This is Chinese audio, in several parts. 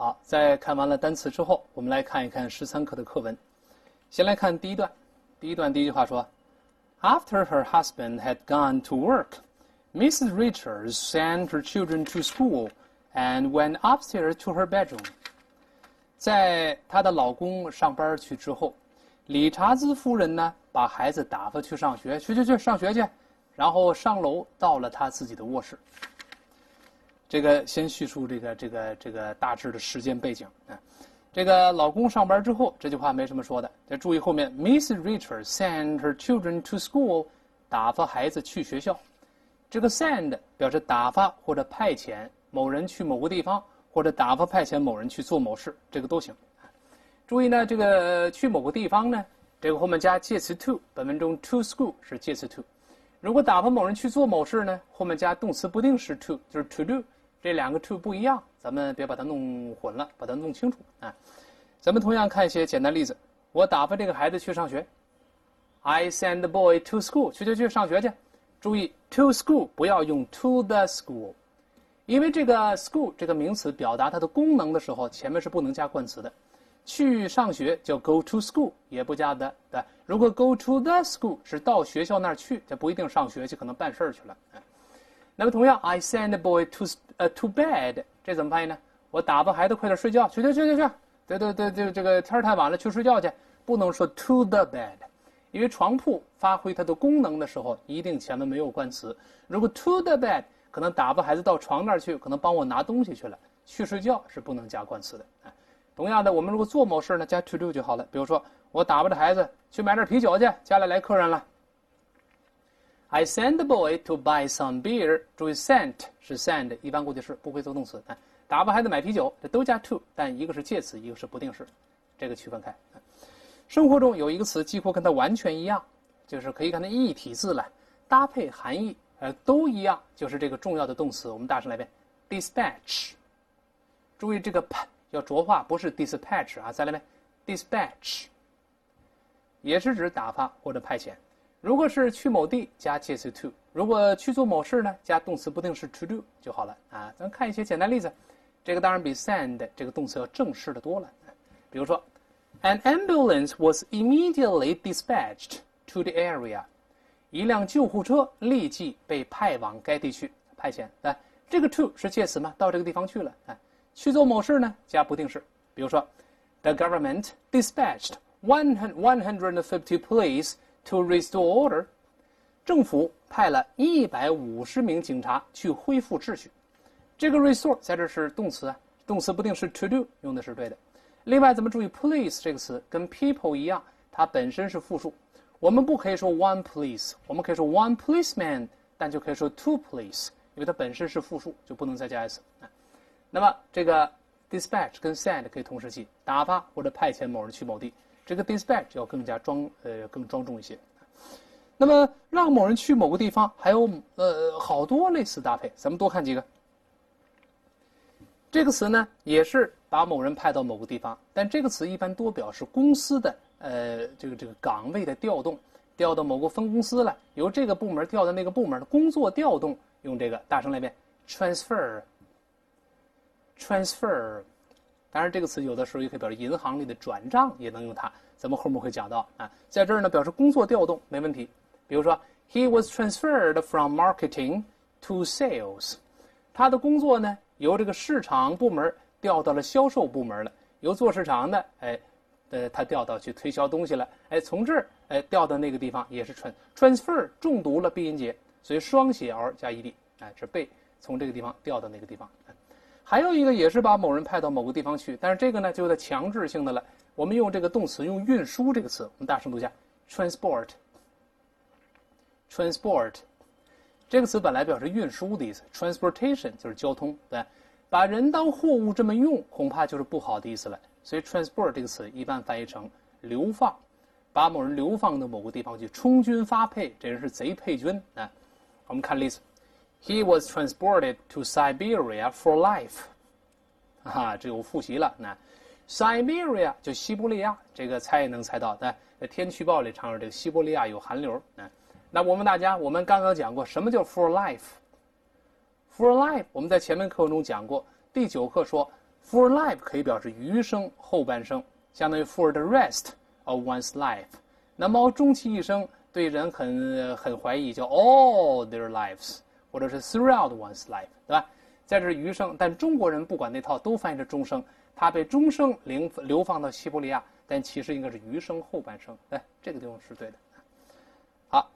好，在看完了单词之后，我们来看一看十三课的课文。先来看第一段，第一段第一句话说：“After her husband had gone to work, Mrs. Richards sent her children to school and went upstairs to her bedroom。”在她的老公上班去之后，理查兹夫人呢把孩子打发去上学，去去去上学去，然后上楼到了她自己的卧室。这个先叙述这个这个这个大致的时间背景啊。这个老公上班之后，这句话没什么说的。再注意后面，Miss Richard sent her children to school，打发孩子去学校。这个 send 表示打发或者派遣某人去某个地方，或者打发派遣某人去做某事，这个都行。注意呢，这个去某个地方呢，这个后面加介词 to，本文中 to school 是介词 to。如果打发某人去做某事呢，后面加动词不定式 to，就是 to do。这两个 to 不一样，咱们别把它弄混了，把它弄清楚啊。咱们同样看一些简单例子。我打发这个孩子去上学。I send the boy to school，去去去上学去。注意 to school 不要用 to the school，因为这个 school 这个名词表达它的功能的时候，前面是不能加冠词的。去上学叫 go to school，也不加的。对，如果 go to the school 是到学校那儿去，这不一定上学去，可能办事儿去了。那么同样，I send the boy to 呃 to bed，这怎么翻译呢？我打发孩子快点睡觉，去去去去去，对对对对，这个天太晚了，去睡觉去。不能说 to the bed，因为床铺发挥它的功能的时候，一定前面没有冠词。如果 to the bed，可能打发孩子到床那儿去，可能帮我拿东西去了。去睡觉是不能加冠词的啊。同样的，我们如果做某事呢，加 to do 就好了。比如说，我打发着孩子去买点啤酒去，家里来客人了。I sent the boy to buy some beer。注意，sent 是 send，一般过去式，不会做动词。打发孩子买啤酒，这都加 to，但一个是介词，一个是不定式，这个区分开。生活中有一个词几乎跟它完全一样，就是可以看它一体字了，搭配含义呃都一样，就是这个重要的动词。我们大声来一遍：dispatch。注意这个 p 要浊化，不是 dispatch 啊，再来一遍：dispatch，也是指打发或者派遣。如果是去某地加介词 to，如果去做某事呢，加动词不定式 to do 就好了啊。咱们看一些简单例子，这个当然比 send 这个动词要正式的多了。比如说，An ambulance was immediately dispatched to the area，一辆救护车立即被派往该地区，派遣。来，这个 to 是介词吗？到这个地方去了啊。去做某事呢，加不定式。比如说，The government dispatched one hundred and fifty police。To restore order，政府派了一百五十名警察去恢复秩序。这个 restore 在这是动词啊，动词不定式 to do 用的是对的。另外，咱们注意 police 这个词跟 people 一样，它本身是复数。我们不可以说 one police，我们可以说 one policeman，但就可以说 two police，因为它本身是复数，就不能再加 s 啊。那么这个 dispatch 跟 send 可以同时记，打发或者派遣某人去某地。这个 dispatch 要更加庄呃更庄重一些，那么让某人去某个地方，还有呃好多类似搭配，咱们多看几个。这个词呢也是把某人派到某个地方，但这个词一般多表示公司的呃这个这个岗位的调动，调到某个分公司了，由这个部门调到那个部门的工作调动，用这个大声来遍，transfer，transfer。当然，这个词有的时候也可以表示银行里的转账，也能用它。咱们后面会讲到啊，在这儿呢，表示工作调动没问题。比如说，He was transferred from marketing to sales。他的工作呢，由这个市场部门调到了销售部门了。由做市场的，哎，呃，他调到去推销东西了。哎，从这儿哎调到那个地方也是 tran transfer 重读了闭音节，所以双写 r 加 ed，哎，是被从这个地方调到那个地方。还有一个也是把某人派到某个地方去，但是这个呢就有点强制性的了。我们用这个动词，用运输这个词，我们大声读一下：transport。transport 这个词本来表示运输的意思，transportation 就是交通，对把人当货物这么用，恐怕就是不好的意思了。所以 transport 这个词一般翻译成流放，把某人流放到某个地方去，充军发配，这人是贼配军啊。我们看例子。He was transported to Siberia for life。啊，这我复习了。那 Siberia 就西伯利亚，这个猜也能猜到。在天气预报里常说这个西伯利亚有寒流。那我们大家，我们刚刚讲过什么叫 for life？For life，我们在前面课文中讲过。第九课说 For life 可以表示余生后半生，相当于 for the rest of one's life。那么终其一生，对人很很怀疑，叫 all their lives，或者是 throughout one's life，对吧？在这余生，但中国人不管那套，都翻译成终生。他被终生流流放到西伯利亚，但其实应该是余生后半生。哎，这个地方是对的。好，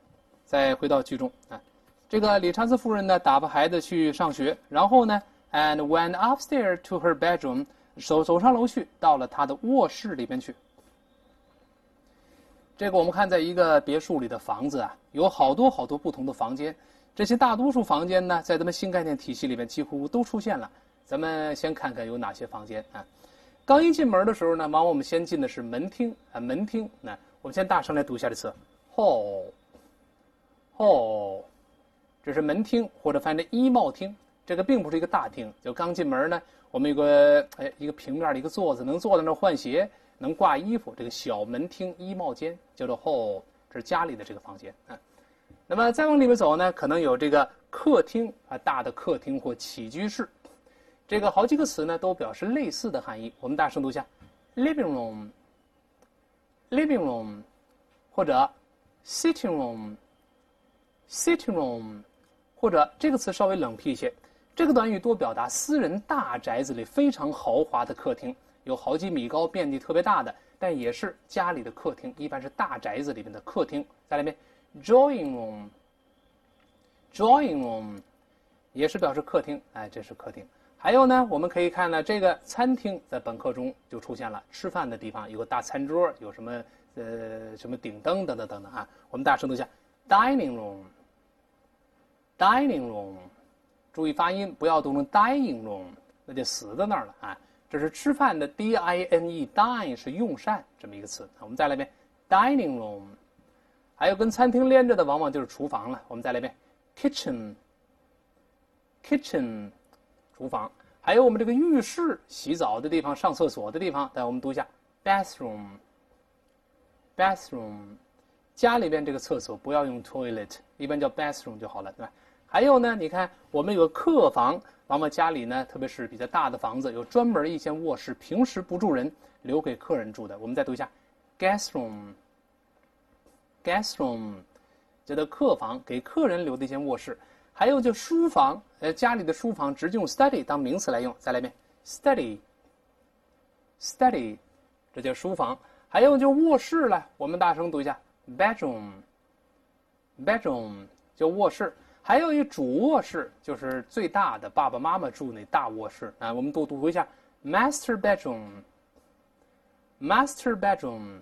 再回到剧中啊，这个理查兹夫人呢，打发孩子去上学，然后呢，and went upstairs to her bedroom，走走上楼去，到了她的卧室里边去。这个我们看，在一个别墅里的房子啊，有好多好多不同的房间。这些大多数房间呢，在咱们新概念体系里面几乎都出现了。咱们先看看有哪些房间啊。刚一进门的时候呢，往往我们先进的是门厅啊，门厅。那我们先大声来读一下这词，hall，hall，这是门厅或者翻译衣帽厅。这个并不是一个大厅，就刚进门呢，我们有个哎一个平面的一个座子，能坐在那换鞋，能挂衣服。这个小门厅衣帽间叫做 hall，这是家里的这个房间啊。那么再往里面走呢，可能有这个客厅啊，大的客厅或起居室。这个好几个词呢，都表示类似的含义。我们大声读一下：living room，living room，或者 sitting room，sitting room，或者这个词稍微冷僻一些。这个短语多表达私人大宅子里非常豪华的客厅，有好几米高、面积特别大的，但也是家里的客厅，一般是大宅子里面的客厅。再来一遍。Drawing room, drawing room，也是表示客厅。哎，这是客厅。还有呢，我们可以看呢，这个餐厅在本课中就出现了，吃饭的地方有个大餐桌，有什么呃什么顶灯等等等等啊。我们大声读一下：dining room, dining room。注意发音，不要读成 dining room，那就死在那儿了啊。这是吃饭的 d i n e，dine 是用膳这么一个词。我们再来一遍：dining room。还有跟餐厅连着的，往往就是厨房了。我们再来一遍，kitchen，kitchen，厨房。还有我们这个浴室，洗澡的地方、上厕所的地方。来，我们读一下，bathroom，bathroom。家里边这个厕所不要用 toilet，一般叫 bathroom 就好了，对吧？还有呢，你看我们有个客房，往往家里呢，特别是比较大的房子，有专门一间卧室，平时不住人，留给客人住的。我们再读一下，guest room。Guest room，叫的客房，给客人留的一间卧室。还有就书房，呃，家里的书房直接用 study 当名词来用。再来一遍，study，study，这叫书房。还有就卧室了，我们大声读一下，bedroom，bedroom，叫卧室。还有一主卧室，就是最大的爸爸妈妈住那大卧室啊。我们读读一下，master bedroom，master bedroom，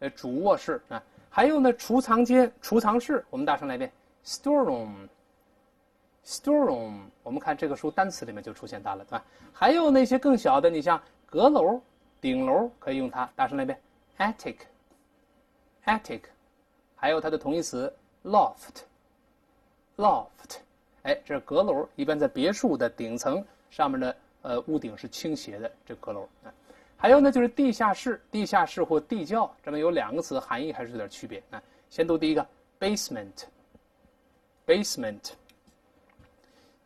呃，主卧室啊。还有呢，储藏间、储藏室，我们大声来一遍：store room，store room。我们看这个书单词里面就出现它了，对吧？还有那些更小的，你像阁楼、顶楼，可以用它。大声来一遍：attic，attic。还有它的同义词：loft，loft。哎，这是阁楼，一般在别墅的顶层上面的呃屋顶是倾斜的，这阁楼啊。还有呢，就是地下室、地下室或地窖，这么有两个词，含义还是有点区别啊。先读第一个，basement，basement。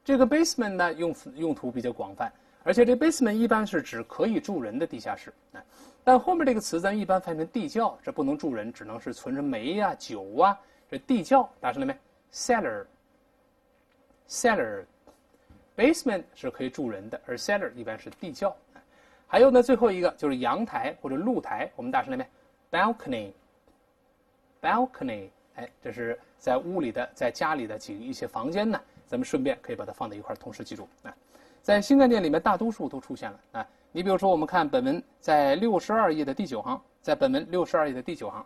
这个 basement 呢，用用途比较广泛，而且这 basement 一般是指可以住人的地下室啊。但后面这个词咱一般翻译成地窖，这不能住人，只能是存着煤呀、酒啊。这地窖，打出来没？cellar，cellar，basement 是可以住人的，而 cellar 一般是地窖。还有呢，最后一个就是阳台或者露台。我们大声来遍，balcony，balcony。哎，这是在屋里的，在家里的几一些房间呢。咱们顺便可以把它放在一块儿，同时记住啊。在新概念里面，大多数都出现了啊。你比如说，我们看本文在六十二页的第九行，在本文六十二页的第九行，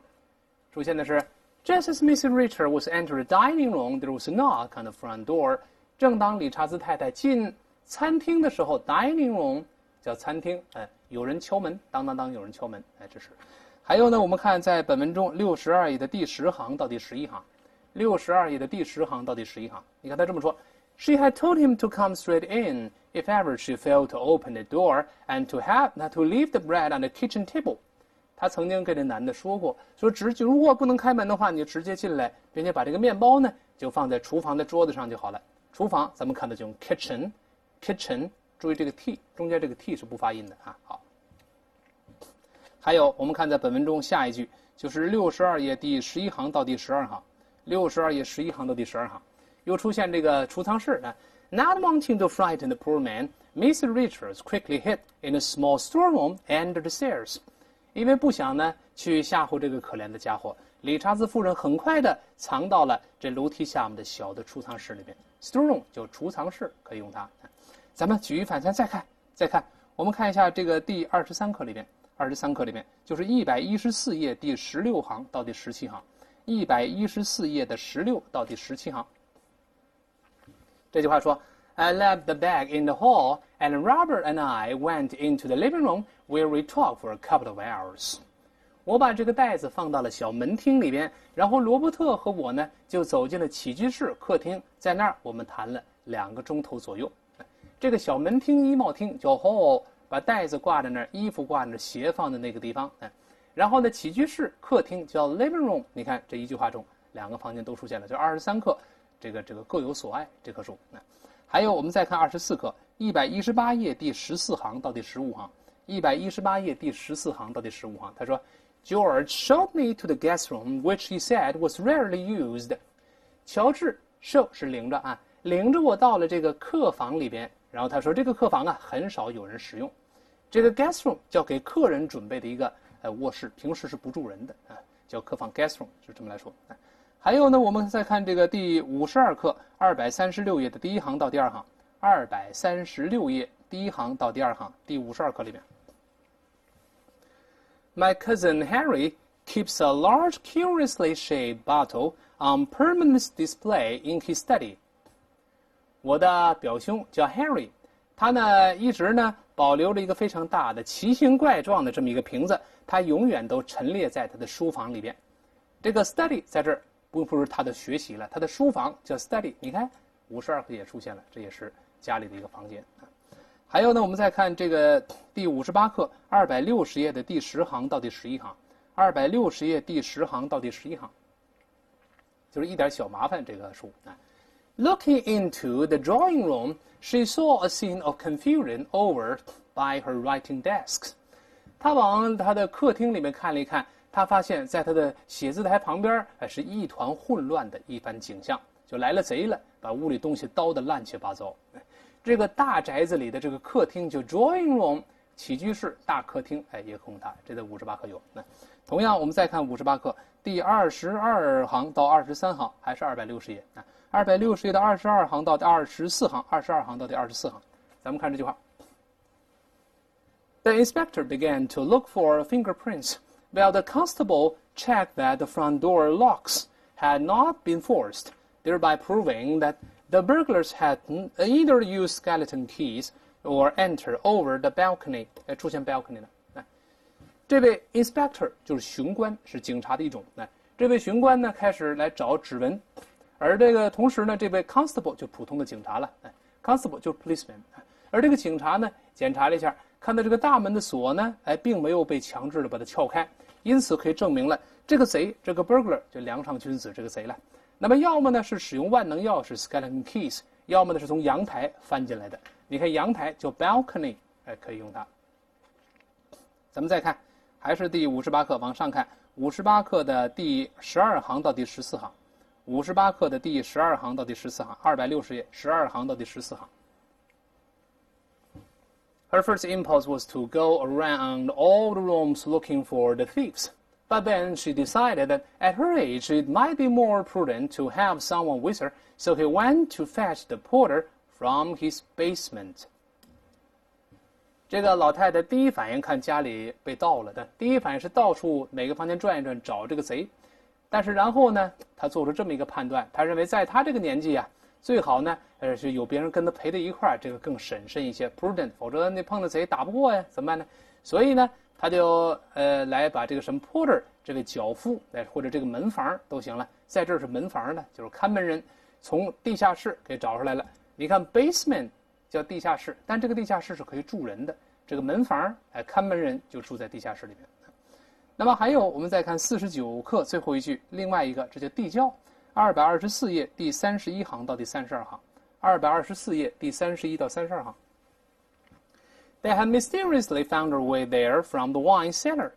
出现的是：Just as Mrs. Richard was entering the dining room, there was a knock on the front door。正当理查兹太太进餐厅的时候，dining room。叫餐厅，哎，有人敲门，当当当，有人敲门，哎，这是。还有呢，我们看在本文中六十二页的第十行到第十一行，六十二页的第十行到第十一行，你看他这么说：She had told him to come straight in if ever she failed to open the door and to have to leave the bread on the kitchen table。他曾经跟这男的说过，说直接如果不能开门的话，你就直接进来，并且把这个面包呢就放在厨房的桌子上就好了。厨房咱们看的就用 kitchen，kitchen。注意这个 t 中间这个 t 是不发音的啊。好，还有我们看在本文中下一句，就是六十二页第十一行到第十二行，六十二页十一行到第十二行，又出现这个储藏室啊。Not wanting to frighten the poor man, Mr. Richards quickly hid in a small storeroom under the stairs. 因为不想呢去吓唬这个可怜的家伙，理查兹夫人很快的藏到了这楼梯下面的小的储藏室里面。Storeroom 就储藏室，可以用它。咱们举一反三，再看，再看，我们看一下这个第二十三课里边，二十三课里边就是一百一十四页第十六行到第十七行，一百一十四页的十六到第十七行。这句话说：“I left the bag in the hall, and Robert and I went into the living room where we talked for a couple of hours.” 我把这个袋子放到了小门厅里边，然后罗伯特和我呢就走进了起居室、客厅，在那儿我们谈了两个钟头左右。这个小门厅、衣帽厅叫 hall，把袋子挂在那儿，衣服挂在那儿，鞋放在那个地方。嗯，然后呢，起居室、客厅叫 living room。你看这一句话中，两个房间都出现了，就二十三课。这个这个各有所爱，这棵树。那还有，我们再看二十四课，一百一十八页第十四行到第十五行，一百一十八页第十四行到第十五行。他说，George showed me to the guest room, which he said was rarely used。乔治 show 是领着啊，领着我到了这个客房里边。然后他说，这个客房啊，很少有人使用。这个 guest room 叫给客人准备的一个呃卧室，平时是不住人的啊，叫客房 guest room 就这么来说。还有呢，我们再看这个第五十二课二百三十六页的第一行到第二行，二百三十六页第一行到第二行，第五十二课里面。My cousin Harry keeps a large, curiously shaped bottle on permanent display in his study. 我的表兄叫 Harry，他呢一直呢保留着一个非常大的奇形怪状的这么一个瓶子，他永远都陈列在他的书房里边。这个 study 在这儿。不不是他的学习了，他的书房叫 study。你看，五十二课也出现了，这也是家里的一个房间。还有呢，我们再看这个第五十八课二百六十页的第十行到第十一行，二百六十页第十行到第十一行，就是一点小麻烦这个书啊。Looking into the drawing room, she saw a scene of confusion over by her writing desk. 她往她的客厅里面看了一看。她发现，在她的写字台旁边，哎，是一团混乱的一番景象，就来了贼了，把屋里东西叨得乱七八糟。这个大宅子里的这个客厅就 drawing room，起居室、大客厅，哎，也可用它。这在五十八课有。那同样，我们再看五十八课第二十二行到二十三行，还是二百六十页啊，二百六十页的二十二行到第二十四行，二十二行到第二十四行，咱们看这句话。The inspector began to look for fingerprints. While the constable checked that the front door locks had not been forced, thereby proving that the burglars had either used skeleton keys or entered over the balcony。哎，出现 balcony 了。哎，这位 inspector 就是巡官，是警察的一种。哎，这位巡官呢开始来找指纹， 而这个同时呢，这位 constable 就普通的警察了。哎，constable 就 policeman。而这个警察呢，检查了一下。看到这个大门的锁呢，哎，并没有被强制的把它撬开，因此可以证明了这个贼，这个 burglar 就梁上君子这个贼了。那么要么呢是使用万能钥匙 skeleton keys，要么呢是从阳台翻进来的。你看阳台叫 balcony，哎，可以用它。咱们再看，还是第五十八课往上看，五十八课的第十二行到第十四行，五十八课的第十二行到第十四行，二百六十页十二行到第十四行。Her first impulse was to go around all the rooms looking for the thieves. But then she decided that at her age it might be more prudent to have someone with her, so he went to fetch the porter from his basement. 这个老太太第一反应看家里被盗了的，第一反应是到处每个房间转一转找这个贼， 但是然后呢，他做出这么一个判断，他认为在他这个年纪啊，最好呢，呃，是有别人跟他陪在一块儿，这个更审慎一些，prudent。否则那碰到贼打不过呀，怎么办呢？所以呢，他就呃来把这个什么 porter 这位脚夫，哎，或者这个门房都行了。在这儿是门房呢，就是看门人，从地下室给找出来了。你看 basement 叫地下室，但这个地下室是可以住人的。这个门房，哎，看门人就住在地下室里面。那么还有，我们再看四十九课最后一句，另外一个，这叫地窖。二百二十四页第三十一行到第三十二行，二百二十四页第三十一到三十二行。They had mysteriously found their way there from the wine cellar。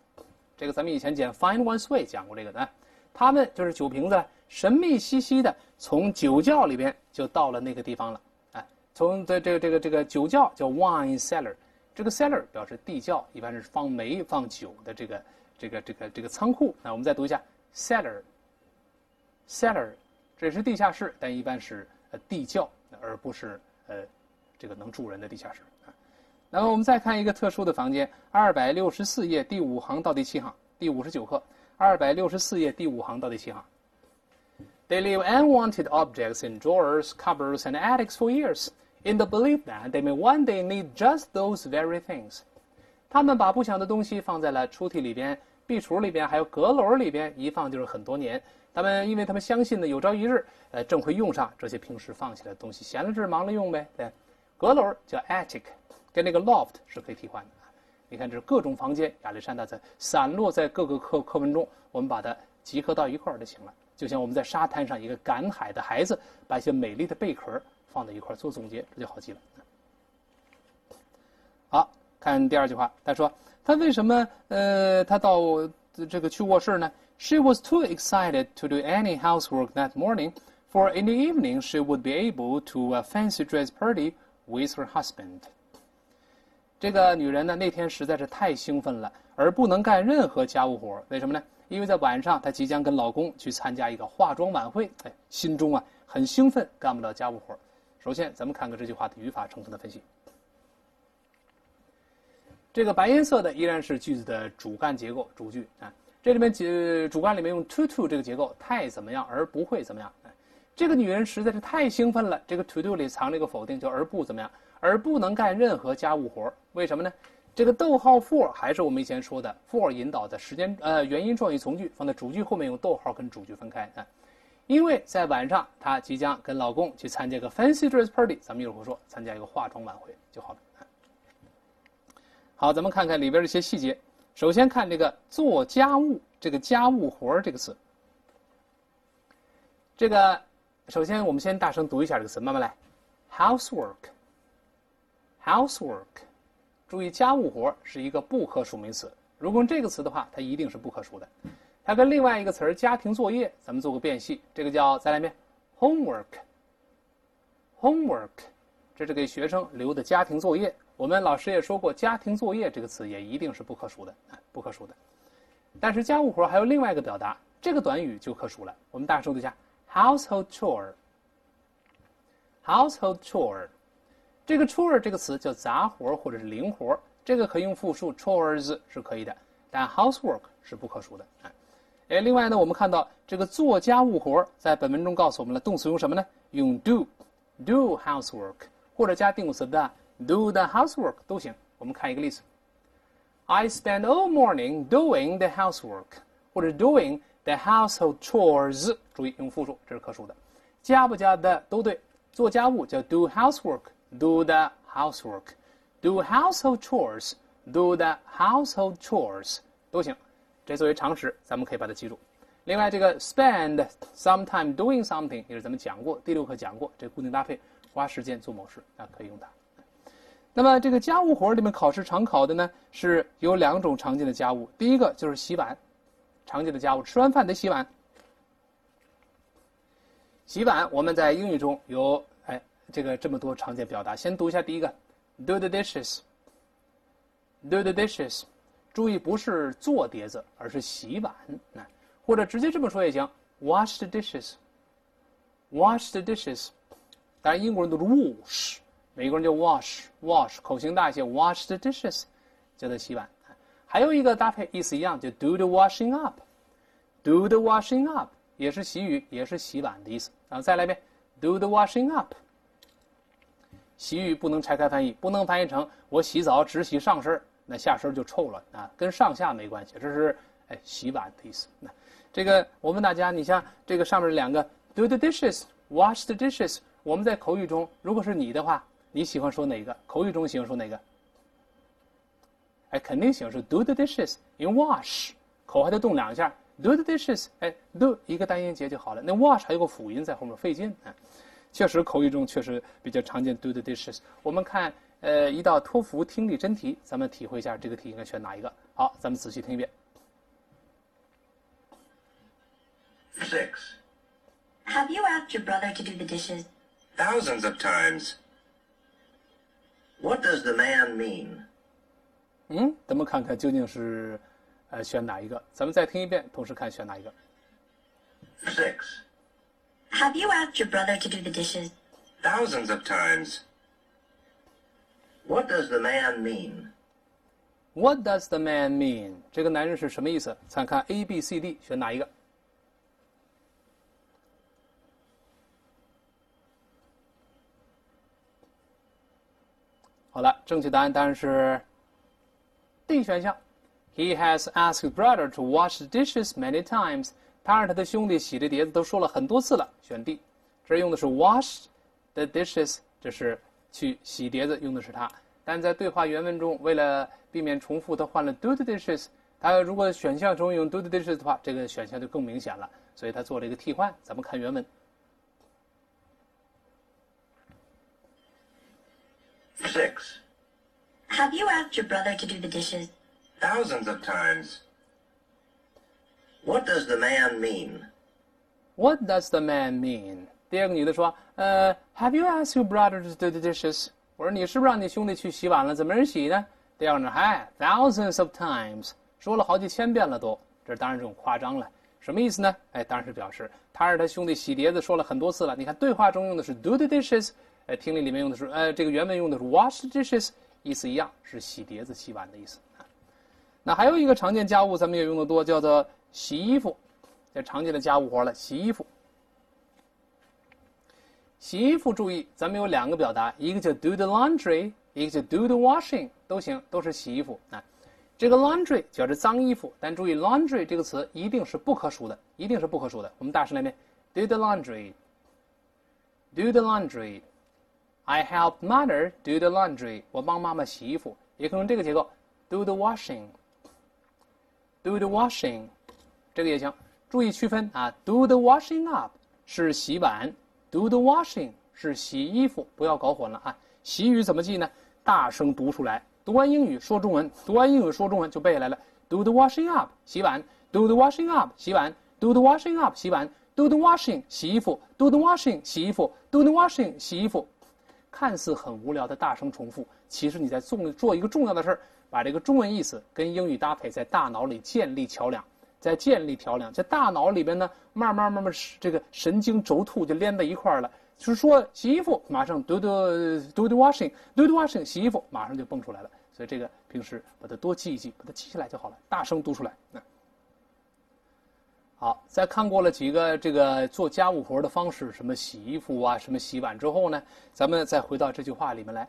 这个咱们以前讲 Find One's Way 讲过这个的，他们就是酒瓶子，神秘兮兮的从酒窖里边就到了那个地方了。哎，从这这个这个这个酒窖叫 wine cellar，这个 cellar 表示地窖，一般是放煤放酒的这个这个这个这个仓库。那我们再读一下 cellar，cellar，这是地下室，但一般是呃地窖，而不是呃这个能住人的地下室。啊。那么我们再看一个特殊的房间，二百六十四页第五行到第七行，第五十九课，二百六十四页第五行到第七行。They leave unwanted objects in drawers, cupboards, and attics for years, in the belief that they may one day need just those very things. 他们把不祥的东西放在了抽屉里边、壁橱里边，还有阁楼里边，一放就是很多年。他们因为他们相信呢，有朝一日，呃，正会用上这些平时放起来的东西，闲了事忙了用呗。对，阁楼叫 attic。跟那个 loft 是可以替换的，你看这是各种房间，亚历山大在散落在各个课课文中，我们把它集合到一块儿就行了。就像我们在沙滩上一个赶海的孩子，把一些美丽的贝壳放在一块儿做总结，这就好记了。好看第二句话，他说他为什么呃他到这个去卧室呢？She was too excited to do any housework that morning, for in the evening she would be able to a fancy dress party with her husband. 这个女人呢，那天实在是太兴奋了，而不能干任何家务活。为什么呢？因为在晚上，她即将跟老公去参加一个化妆晚会，哎，心中啊很兴奋，干不了家务活。首先，咱们看看这句话的语法成分的分析。这个白颜色的依然是句子的主干结构，主句啊。这里面主主干里面用 to to 这个结构，太怎么样而不会怎么样啊。这个女人实在是太兴奋了，这个 to do 里藏了一个否定，就而不怎么样。而不能干任何家务活为什么呢？这个逗号 for 还是我们以前说的 for 引导的时间呃原因状语从句放在主句后面用逗号跟主句分开啊，因为在晚上她即将跟老公去参加个 fancy dress party，咱们一会儿说参加一个化妆晚会就好了。好，咱们看看里边的一些细节。首先看这个做家务这个家务活这个词，这个首先我们先大声读一下这个词，慢慢来，housework。Housework，注意家务活是一个不可数名词。如果用这个词的话，它一定是不可数的。它跟另外一个词儿家庭作业，咱们做个辨析。这个叫再来一遍，homework。homework，这是给学生留的家庭作业。我们老师也说过，家庭作业这个词也一定是不可数的，不可数的。但是家务活还有另外一个表达，这个短语就可数了。我们大声读一下：household chore。household chore。这个 chore 这个词叫杂活或者是零活，这个可以用复数 chores 是可以的，但 housework 是不可数的。哎，哎，另外呢，我们看到这个做家务活在本文中告诉我们了，动词用什么呢？用 do，do housework，或者加定语词 the，do the housework 都行。我们看一个例子：I spend all morning doing the housework，或者 doing the household chores。注意用复数，这是可数的，加不加 the 都对。做家务叫 do housework。do the housework, do household chores, do the household chores 都行，这作为常识，咱们可以把它记住。另外，这个 spend some time doing something 也是咱们讲过，第六课讲过，这固定搭配， 花时间做某事啊，可以用它。那么这个家务活里面考试常考的呢，是有两种常见的家务，第一个就是洗碗，常见的家务，吃完饭得洗碗。洗碗我们在英语中有哎。这个这么多常见表达，先读一下第一个，do the dishes，do the dishes，注意不是做碟子，而是洗碗，那或者直接这么说也行，wash the dishes，wash the dishes，当然英国人都是 wash，美国人叫 wash，wash 口型大一些，wash the dishes，叫做洗碗。还有一个搭配意思一样，就 do the washing up，do the washing up 也是洗浴，也是洗碗的意思。然后再来一遍，do the washing up。洗浴不能拆开翻译，不能翻译成我洗澡只洗上身那下身就臭了啊，跟上下没关系，这是哎洗碗的意思。那这个我问大家，你像这个上面两个 do the dishes，wash the dishes，我们在口语中，如果是你的话，你喜欢说哪个？口语中喜欢说哪个？哎，肯定喜欢说 do the dishes，in wash 口还得动两下，do the dishes，哎，do 一个单音节就好了，那 wash 还有个辅音在后面费劲。确实，口语中确实比较常见 do the dishes。我们看呃，一道托福听力真题，咱们体会一下这个题应该选哪一个。好，咱们仔细听一遍。Six. Have you asked your brother to do the dishes? Thousands of times. What does the man mean? 嗯，咱们看看究竟是，呃，选哪一个？咱们再听一遍，同时看选哪一个。 Six. Have you asked your brother to do the dishes? Thousands of times. What does the man mean? What does the man mean？这个男人是什么意思？看看 A、B、C、D，选哪一个？ 正确答案当然是 D 选项。He has asked brother to wash the dishes many times。他让他的兄弟洗这碟子都说了很多次了，选 D。这用的是 wash the dishes，这是去洗碟子，用的是它。但在对话原文中，为了避免重复，他换了 do the dishes。他如果选项中用 do the dishes 的话，这个选项就更明显了，所以他做了一个替换。咱们看原文。Six. Have you asked your brother to do the dishes? Thousands of times. What does the man mean? What does the man mean？第二个女的说，呃，Have you asked your brother to do the dishes？我说你是不是让你兄弟去洗碗了？怎么人洗呢？第二个呢，嗨，thousands of times，说了好几千遍了都。这当然这种夸张了，什么意思呢？哎，当然是表示他让他兄弟洗碟子说了很多次了。你看对话中用的是 do the dishes，呃，听力里面用的是呃，这个原文用的是 wash the dishes， 意思一样，是洗碟子、洗碗的意思。那还有一个常见家务，咱们也用的多，叫做洗衣服，这常见的家务活了，洗衣服。洗衣服，注意，咱们有两个表达，一个叫 do the laundry，一个叫 do the washing，都行，都是洗衣服啊。这个 laundry 表示脏衣服，但注意 laundry 这个词一定是不可数的，一定是不可数的。我们大声来念：do the laundry，do the laundry。I help mother do the laundry，我帮妈妈洗衣服，也可能这个结构，do the washing，do the washing，这个也行。注意区分啊，do the washing up 是洗碗。Do the washing 是洗衣服，不要搞混了啊！习语怎么记呢？大声读出来，读完英语说中文，读完英语说中文就背下来了。Do the washing up 洗碗，Do the washing up 洗碗，Do the washing up 洗碗，Do the washing 洗衣服，Do the washing 洗衣服，Do the washing 洗衣服。看似很无聊的大声重复，其实你在重做一个重要的事儿，把这个中文意思跟英语搭配，在大脑里建立桥梁。在建立桥梁，在大脑里边呢，慢慢慢慢这个神经轴突就连在一块儿了。就是说洗衣服，马上 do do do do washing，do do washing 洗衣服，马上就蹦出来了。所以这个平时把它多记一记，把它记下来就好了，大声读出来。嗯。好，在看过了几个这个做家务活的方式，什么洗衣服啊，什么洗碗之后呢，咱们再回到这句话里面来，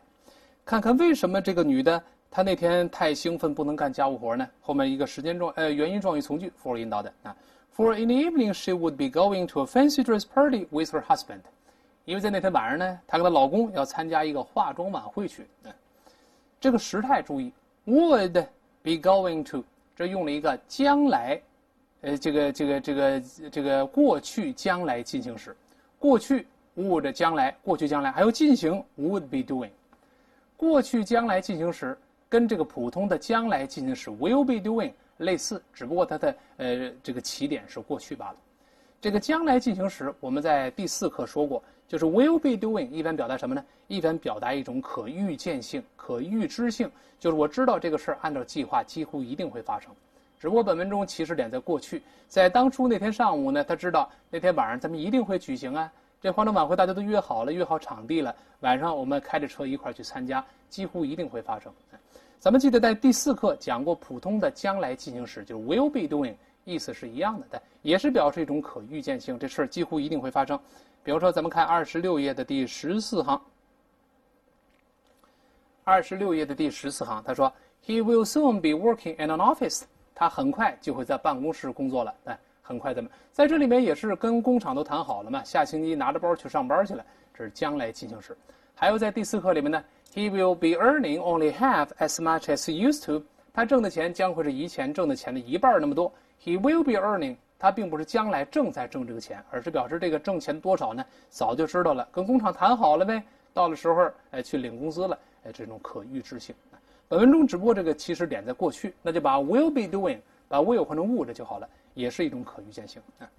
看看为什么这个女的。她那天太兴奋，不能干家务活呢。后面一个时间状呃原因状语从句 for 引导的啊。For in the evening she would be going to a fancy dress party with her husband，因为在那天晚上呢，她跟她老公要参加一个化妆晚会去。嗯，这个时态注意，would be going to，这用了一个将来，呃，这个这个这个这个过去将来进行时，过去 would 将来过去将来还有进行 would be doing，过去将来进行时。跟这个普通的将来进行时 will be doing 类似，只不过它的呃这个起点是过去罢了。这个将来进行时，我们在第四课说过，就是 will be doing 一般表达什么呢？一般表达一种可预见性、可预知性，就是我知道这个事儿按照计划几乎一定会发生。只不过本文中起始点在过去，在当初那天上午呢，他知道那天晚上咱们一定会举行啊，这欢乐晚会大家都约好了，约好场地了，晚上我们开着车一块儿去参加，几乎一定会发生。咱们记得在第四课讲过，普通的将来进行时就是 will be doing，意思是一样的，但也是表示一种可预见性，这事儿几乎一定会发生。比如说，咱们看二十六页的第十四行，二十六页的第十四行，他说：“He will soon be working in an office。”他很快就会在办公室工作了。哎，很快的嘛在这里面也是跟工厂都谈好了嘛？下星期拿着包去上班去了，这是将来进行时。还有在第四课里面呢。He will be earning only half as much as he used to。他挣的钱将会是以前挣的钱的一半那么多。He will be earning，他并不是将来正在挣这个钱，而是表示这个挣钱多少呢？早就知道了，跟工厂谈好了呗。到了时候，哎，去领工资了。哎，这种可预知性。本文中只不过这个起始点在过去，那就把 will be doing 把 will 换成 would 就好了，也是一种可预见性啊。